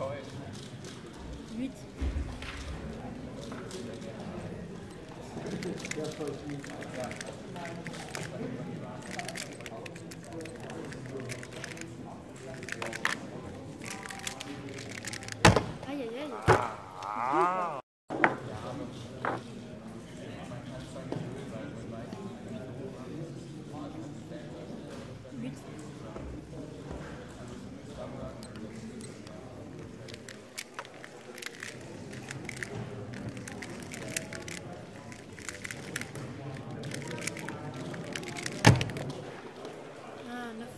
8. Aïe aïe aïe. Huit. Ah, neuf.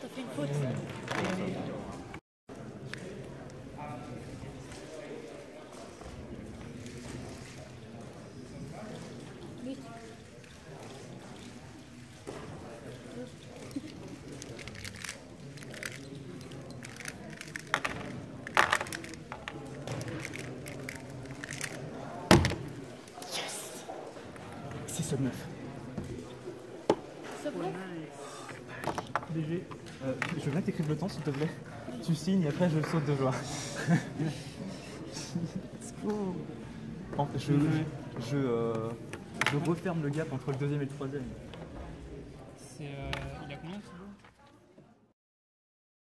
T'as fait une faute. Huit. C'est ce 9. Sauf neuf DG, euh, je veux bien que t'écrives le temps s'il te plaît. Tu signes et après je saute de joie. En- je, je, euh, je referme le gap entre le deuxième et le troisième. C'est, euh, il a combien ce jeu